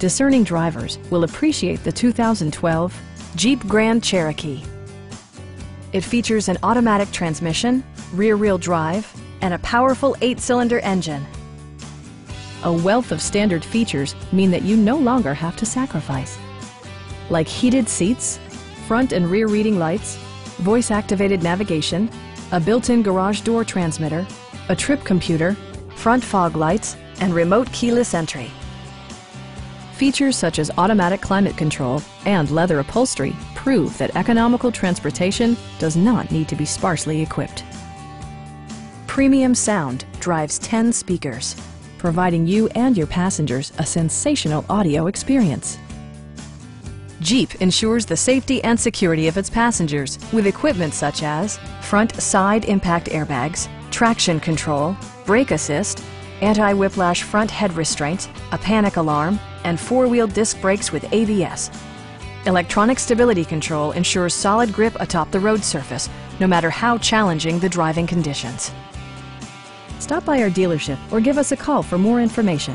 discerning drivers will appreciate the 2012 Jeep Grand Cherokee. It features an automatic transmission, rear-wheel drive, and a powerful eight-cylinder engine. A wealth of standard features mean that you no longer have to sacrifice. Like heated seats, front and rear reading lights, voice-activated navigation, a built-in garage door transmitter, a trip computer, front fog lights, and remote keyless entry. Features such as automatic climate control and leather upholstery prove that economical transportation does not need to be sparsely equipped. Premium sound drives 10 speakers, providing you and your passengers a sensational audio experience. Jeep ensures the safety and security of its passengers with equipment such as front side impact airbags, traction control, brake assist, anti-whiplash front head restraints, a panic alarm, and four-wheel disc brakes with ABS. Electronic stability control ensures solid grip atop the road surface, no matter how challenging the driving conditions. Stop by our dealership or give us a call for more information.